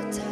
to tell.